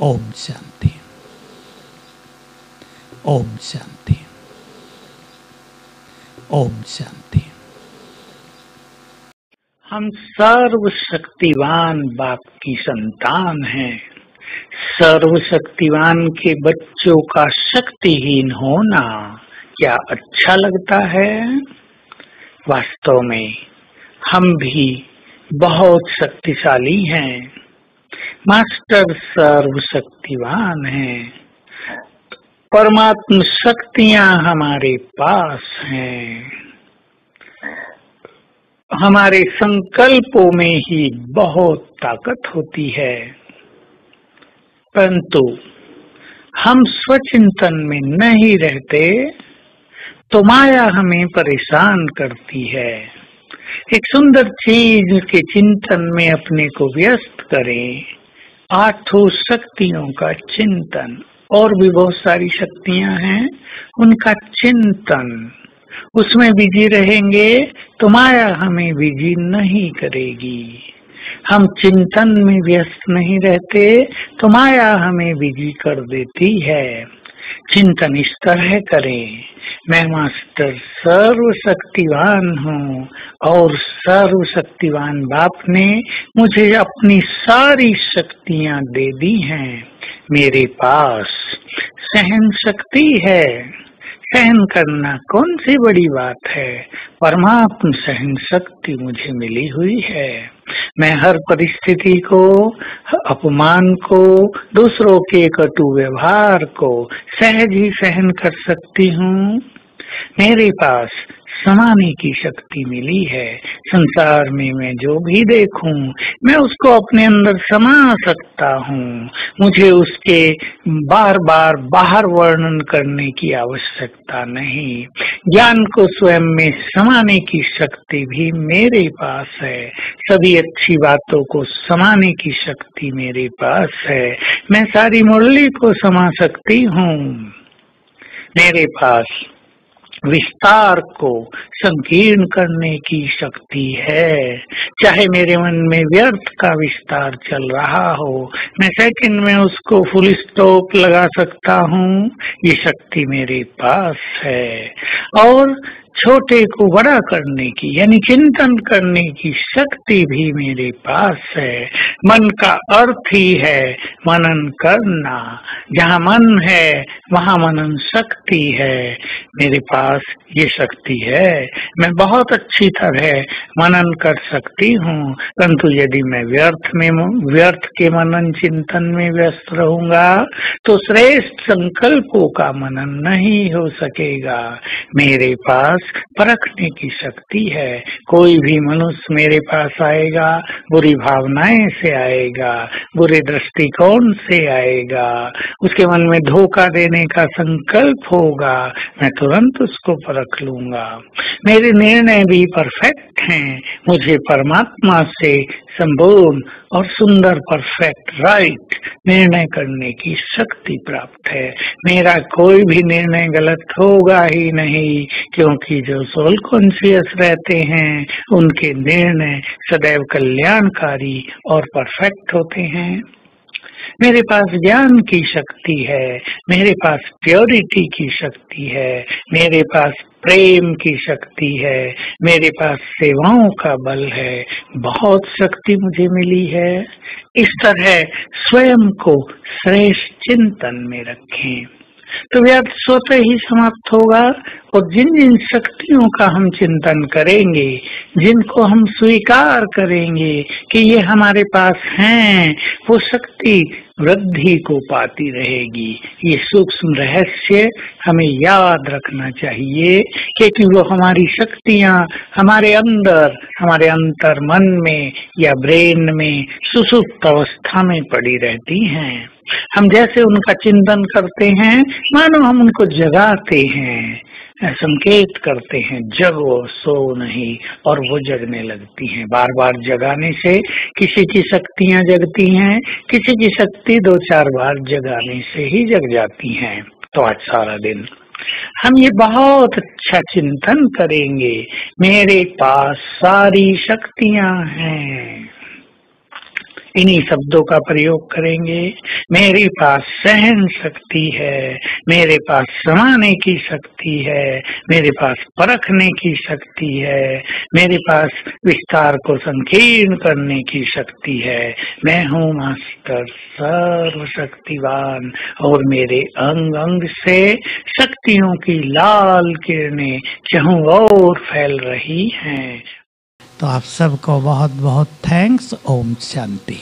ओम शांति ओम शांति ओम शांति हम सर्वशक्तिवान बाप की संतान हैं। सर्वशक्तिवान के बच्चों का शक्तिहीन होना क्या अच्छा लगता है? वास्तव में हम भी बहुत शक्तिशाली हैं। मास्टर सर्वशक्तिवान है। परमात्म शक्तियाँ हमारे पास हैं। हमारे संकल्पों में ही बहुत ताकत होती है। परंतु हम स्वचिंतन में नहीं रहते तो माया हमें परेशान करती है। एक सुंदर चीज़ के चिंतन में अपने को व्यस्त करें। आठों शक्तियों का चिंतन। और भी बहुत सारी शक्तियाँ हैं, उनका चिंतन। उसमें बिज़ी रहेंगे तो माया हमें बिज़ी नहीं करेगी। हम चिंतन में व्यस्त नहीं रहते तो माया हमें बिज़ी कर देती है। चिंतन इस तरह करे। मैं मास्टर सर्वशक्तिवान हूँ और सर्वशक्तिवान बाप ने मुझे अपनी सारी शक्तियाँ दे दी हैं। मेरे पास सहन शक्ति है। सहन करना कौन सी बड़ी बात है? परमात्म सहन शक्ति मुझे मिली हुई है। मैं हर परिस्थिति को, अपमान को, दूसरों के कटु व्यवहार को सहज ही सहन कर सकती हूँ। मेरे पास समाने की शक्ति मिली है। संसार में मैं जो भी देखूँ, मैं उसको अपने अंदर समा सकता हूँ। मुझे उसके बार बार बाहर वर्णन करने की आवश्यकता नहीं। ज्ञान को स्वयं में समाने की शक्ति भी मेरे पास है। सभी अच्छी बातों को समाने की शक्ति मेरे पास है। मैं सारी मुरली को समा सकती हूँ। मेरे पास विस्तार को संकीर्ण करने की शक्ति है। चाहे मेरे मन में व्यर्थ का विस्तार चल रहा हो, मैं सेकंड में उसको फुल स्टॉप लगा सकता हूँ। ये शक्ति मेरे पास है। और छोटे को बड़ा करने की, यानी चिंतन करने की शक्ति भी मेरे पास है। मन का अर्थ ही है मनन करना। जहाँ मन है, वहाँ मनन शक्ति है। मेरे पास ये शक्ति है। मैं बहुत अच्छी तरह मनन कर सकती हूँ, परंतु यदि मैं व्यर्थ में व्यर्थ के मनन चिंतन में व्यस्त रहूँगा तो श्रेष्ठ संकल्पों का मनन नहीं हो सकेगा। मेरे पास परखने की शक्ति है, कोई भी मनुष्य मेरे पास आएगा, बुरी भावनाएँ से आएगा, बुरे दृष्टिकोण से आएगा, उसके मन में धोखा देने का संकल्प होगा, मैं तुरंत उसको परख लूँगा। मेरे निर्णय भी परफेक्ट हैं, मुझे परमात्मा से संपूर्ण और सुंदर परफेक्ट राइट निर्णय करने की शक्ति प्राप्त है। मेरा कोई भी निर्णय गलत होगा ही नहीं, क्योंकि जो सोल कॉन्शियस रहते हैं, उनके निर्णय सदैव कल्याणकारी और परफेक्ट होते हैं। मेरे पास ज्ञान की शक्ति है, मेरे पास प्योरिटी की शक्ति है, मेरे पास प्रेम की शक्ति है, मेरे पास सेवाओं का बल है, बहुत शक्ति मुझे मिली है। इस तरह स्वयं को श्रेष्ठ चिंतन में रखें। तो व्यर्थ स्वतः ही समाप्त होगा और जिन जिन शक्तियों का हम चिंतन करेंगे, जिनको हम स्वीकार करेंगे कि ये हमारे पास हैं, वो शक्ति वृद्धि को पाती रहेगी। ये सूक्ष्म रहस्य हमें याद रखना चाहिए क्योंकि वो हमारी शक्तियाँ हमारे अंदर, हमारे अंतर मन में या ब्रेन में सुसुप्त अवस्था में पड़ी रहती हैं। हम जैसे उनका चिंतन करते हैं, मानो हम उनको जगाते हैं। संकेत करते हैं, जगो सो नहीं और वो जगने लगती हैं। बार बार जगाने से किसी की शक्तियाँ जगती हैं, किसी की शक्ति दो चार बार जगाने से ही जग जाती हैं। तो आज सारा दिन हम ये बहुत अच्छा चिंतन करेंगे। मेरे पास सारी शक्तियाँ हैं। इन्हीं शब्दों का प्रयोग करेंगे। मेरे पास सहन शक्ति है, मेरे पास समाने की शक्ति है, मेरे पास परखने की शक्ति है, मेरे पास विस्तार को संकीर्ण करने की शक्ति है। मैं हूँ मास्टर सर्वशक्तिवान और मेरे अंग अंग से शक्तियों की लाल किरणें चहु और फैल रही हैं। तो आप सबको बहुत बहुत थैंक्स ओम शांति।